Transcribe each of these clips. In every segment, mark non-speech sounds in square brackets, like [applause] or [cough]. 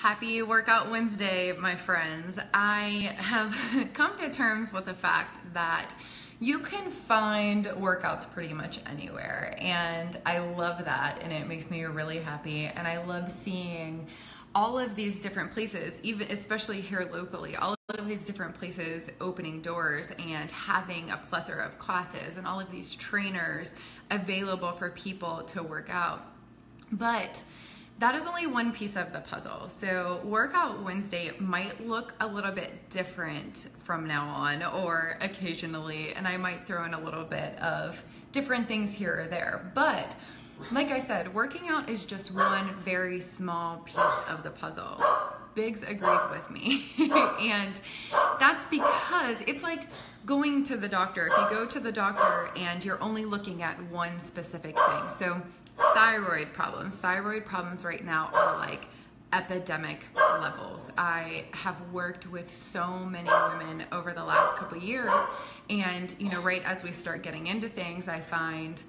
Happy Workout Wednesday, my friends. I have [laughs] come to terms with the fact that you can find workouts pretty much anywhere, and I love that, and it makes me really happy. And I love seeing all of these different places, even especially here locally, all of these different places opening doors and having a plethora of classes and all of these trainers available for people to work out. But that is only one piece of the puzzle. So, Workout Wednesday might look a little bit different from now on, or occasionally, and I might throw in a little bit of different things here or there. But, like I said, working out is just one very small piece of the puzzle. Biggs agrees with me. [laughs] and that's because it's like going to the doctor. If you go to the doctor and you're only looking at one specific thing. So, thyroid problems. Thyroid problems right now are like epidemic levels. I have worked with so many women over the last couple years and you know right as we start getting into things I find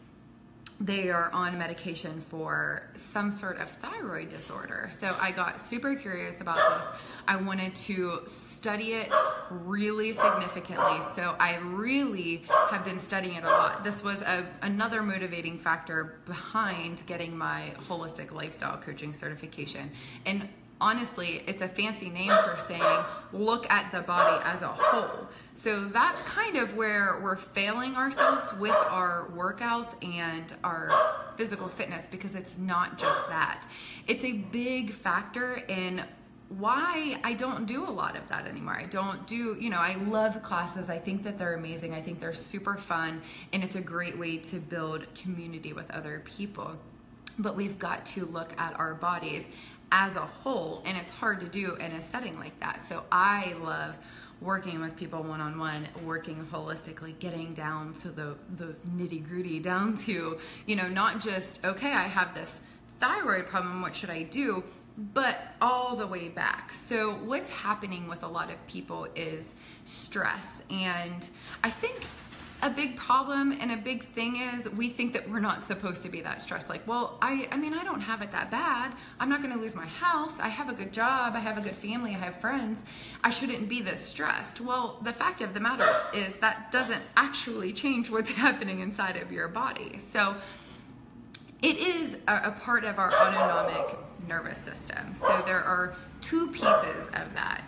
they are on medication for some sort of thyroid disorder. So I got super curious about this. I wanted to study it really significantly. So I really have been studying it a lot. This was a, another motivating factor behind getting my holistic lifestyle coaching certification. And honestly, it's a fancy name for saying look at the body as a whole. So that's kind of where we're failing ourselves with our workouts and our physical fitness because it's not just that. It's a big factor in why I don't do a lot of that anymore. I don't do, you know, I love classes. I think that they're amazing. I think they're super fun and it's a great way to build community with other people. But we've got to look at our bodies as a whole, and it's hard to do in a setting like that. So I love working with people one on one, working holistically, getting down to the, the nitty gritty, down to, you know, not just, okay, I have this thyroid problem, what should I do? But all the way back. So, what's happening with a lot of people is stress. And I think a big problem and a big thing is we think that we're not supposed to be that stressed. Like well i i mean i don't have it that bad. I'm not going to lose my house. I have a good job. I have a good family. I have friends. I shouldn't be this stressed. Well the fact of the matter is that doesn't actually change what's [laughs] happening inside of your body. So it is a, a part of our autonomic nervous system so there are two pieces of that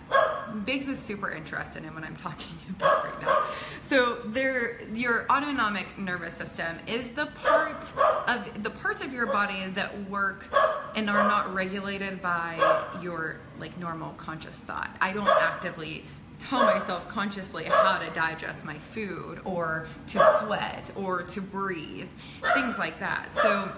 Biggs is super interested in what I'm talking [laughs] about right now. So there, your autonomic nervous system is the part of the parts of your body that work and are not regulated by your like normal conscious thought. I don't actively tell myself consciously how to digest my food or to sweat or to breathe, things like that. So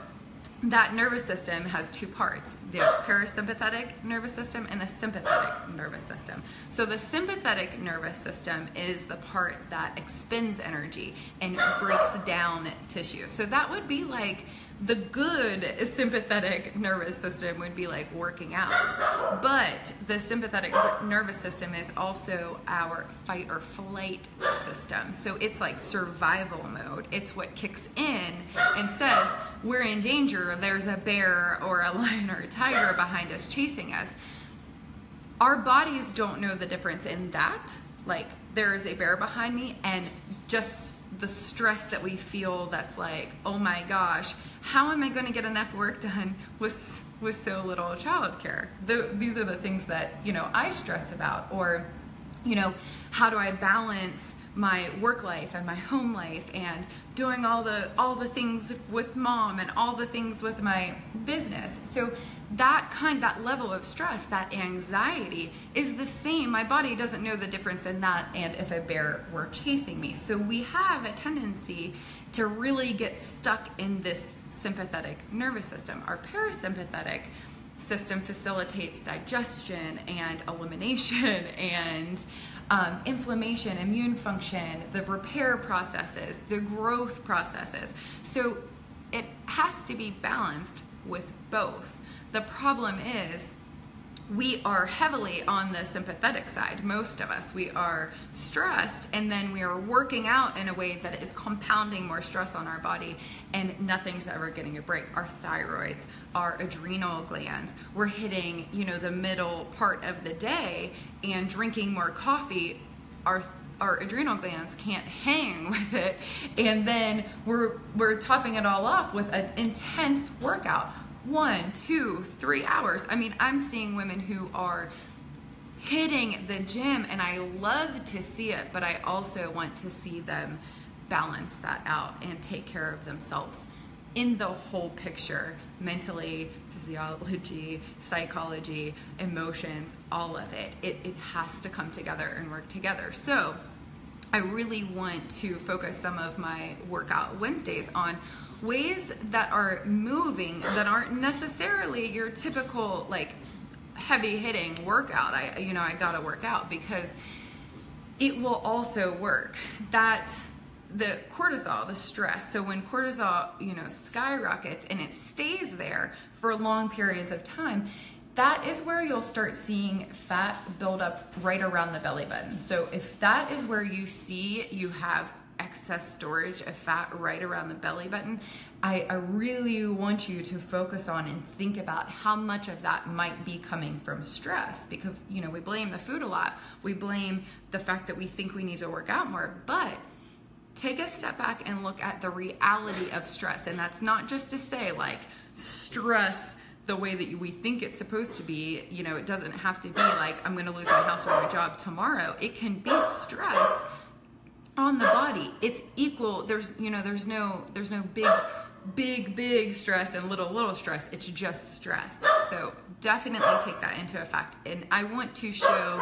that nervous system has two parts the parasympathetic nervous system and the sympathetic nervous system. So, the sympathetic nervous system is the part that expends energy and breaks down tissue. So, that would be like the good sympathetic nervous system would be like working out. But the sympathetic nervous system is also our fight or flight system. So it's like survival mode. It's what kicks in and says, we're in danger. There's a bear or a [laughs] lion or a tiger behind us chasing us. Our bodies don't know the difference in that. Like, there is a bear behind me, and just the stress that we feel that's like, oh my gosh, how am I going to get enough work done [laughs] with with so little childcare? The, these are the things that you know I stress about, or you know, how do I balance my work life and my home life and doing all the all the things with mom and all the things with my business. So that kind that level of stress, that anxiety is the same. My body doesn't know the difference in that and if a bear were chasing me. So we have a tendency to really get stuck in this sympathetic nervous system. Our parasympathetic system facilitates digestion and elimination [laughs] and um, inflammation, immune function, the repair processes, the growth processes. So it has to be balanced with both. The problem is we are heavily on the sympathetic side, most of us. We are stressed and then we are working out in a way that is compounding more stress on our body and nothing's ever getting a break. Our thyroids, our adrenal glands, we're hitting, you know, the middle part of the day and drinking more coffee, our our adrenal glands can't hang [laughs] with it and then we're we're topping it all off with an intense workout one, two, three hours. I mean, I'm seeing women who are hitting the gym and I love to see it, but I also want to see them balance that out and take care of themselves in the whole picture mentally, physiology, psychology, emotions, all of it. It, it has to come together and work together. So, I really want to focus some of my workout Wednesdays on ways that are moving that aren't necessarily your typical like heavy hitting workout. I you know, I got to work out because it will also work. That the cortisol, the stress. So when cortisol, you know, skyrockets and it stays there for long periods of time, that is where you'll start seeing fat build up right around the belly button. So if that is where you see you have excess storage of fat right around the belly button, I, I, really want you to focus on and think about how much of that might be coming from stress because, you know, we blame the food a lot. We blame the fact that we think we need to work out more, but take a step back and look at the reality of stress. And that's not just to say like stress the way that we think it's supposed to be. You know, it doesn't have to be like I'm going to lose my house or my job tomorrow. It can be stress on the body. It's equal. There's, you know, there's no, there's no big, big, big stress and little, little stress. It's just stress. So definitely take that into effect. And I want to show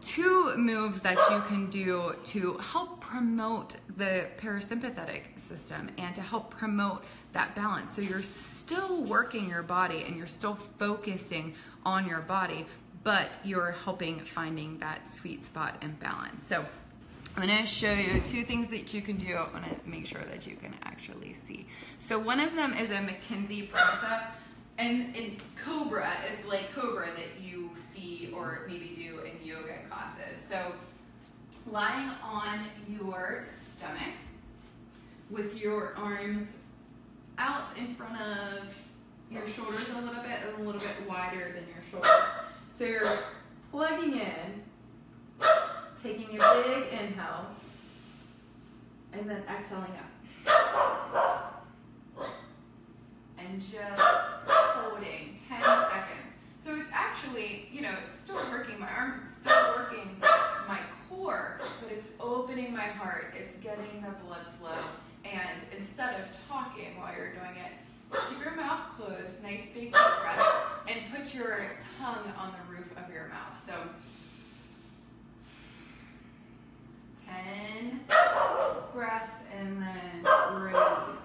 two moves that you can do to help promote the parasympathetic system and to help promote that balance. So you're still working your body and you're still focusing on your body, but you're helping finding that sweet spot and balance. So I'm to show you two things that you can do. I want to make sure that you can actually see. So one of them is a McKenzie press up. And in Cobra, it's like Cobra that you see or maybe do in yoga classes. So lying on your stomach with your arms out in front of your shoulders a little bit and a little bit wider than your shoulders. So you're plugging in taking a big inhale and then exhaling up. And just holding 10 seconds. So it's actually, you know, it's still working my arms, it's still working my core, but it's opening my heart, it's getting the blood flow. And instead of talking while you're doing it, keep your mouth closed, nice big breath, and put your tongue on the roof of your mouth. So 10 breaths and then release.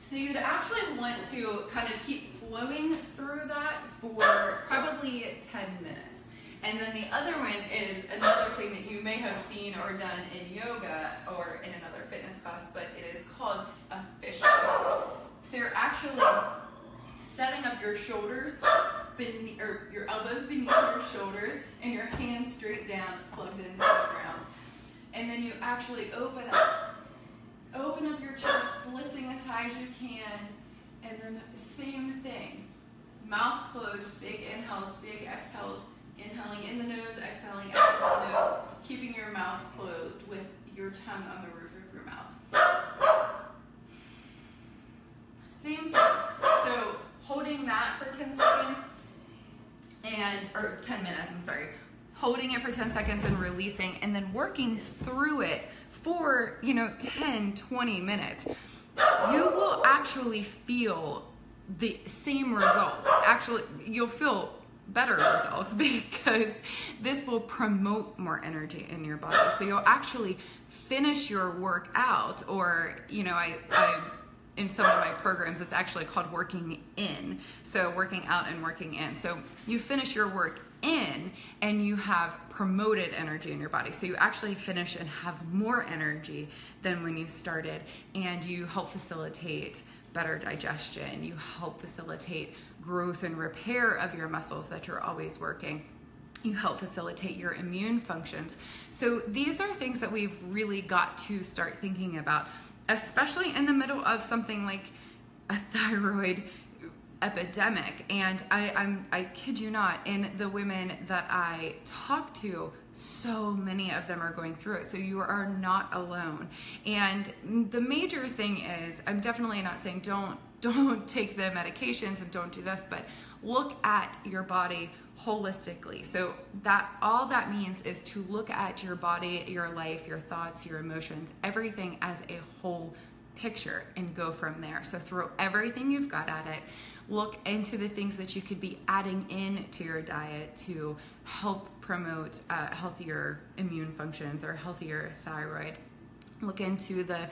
So you'd actually want to kind of keep flowing through that for probably 10 minutes. And then the other one is another thing that you may have seen or done in yoga or in another fitness class, but it is called a fish pose. So you're actually setting up your shoulders beneath, or your elbows beneath your shoulders and your hands straight down, plugged into the ground. And then you actually open up. Open up your chest, lifting as high as you can. And then same thing. Mouth closed, big inhales, big exhales. Inhaling in the nose, exhaling out the nose. Keeping your mouth closed with your tongue on the roof of your mouth. Same thing. So holding that for 10 seconds and, or 10 minutes, I'm sorry holding it for 10 seconds and releasing and then working through it for, you know, 10, 20 minutes, you will actually feel the same results. Actually, you'll feel better results [laughs] because this will promote more energy in your body. So you'll actually finish your work out or, you know, I, I in some of my programs, it's actually called working in. So working out and working in. So you finish your work in and you have promoted energy in your body. So you actually finish and have more energy than when you started and you help facilitate better digestion, you help facilitate growth and repair of your muscles that you're always working you help facilitate your immune functions. So these are things that we've really got to start thinking about, especially in the middle of something like a [laughs] thyroid epidemic. And I, I'm, I kid you not, in the women that I talk to, so many of them are going through it. So you are not alone. And the major thing is, I'm definitely not saying don't [laughs] don't take the medications and don't do this, but look at your body holistically. So that all that means is to look at your body, your life, your thoughts, your emotions, everything as a whole picture and go from there. So throw everything you've got at it. Look into the things that you could be adding in to your diet to help promote uh, healthier immune functions or healthier thyroid. Look into the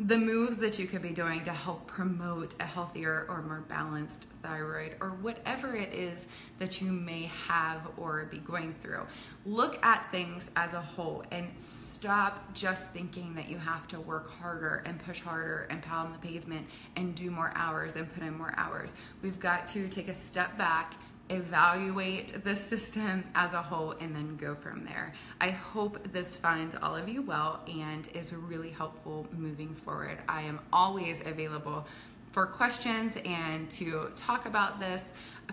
the moves that you could be doing to help promote a healthier or more balanced thyroid or whatever it is that you may have or be going through. Look at things as a whole and stop just thinking that you have to work harder and push harder and pound the pavement and do more hours and put in more hours. We've got to take a step back evaluate the system as a whole and then go from there. I hope this finds all of you well and is really helpful moving forward. I am always available for questions and to talk about this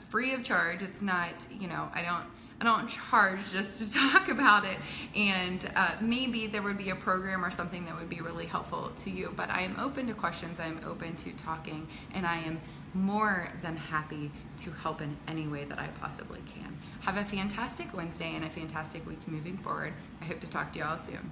free of charge. It's not, you know, I don't I don't charge just to [laughs] talk about it, and uh, maybe there would be a program or something that would be really helpful to you. But I am open to questions, I'm open to talking, and I am more than happy to help in any way that I possibly can. Have a fantastic Wednesday and a fantastic week moving forward. I hope to talk to you all soon.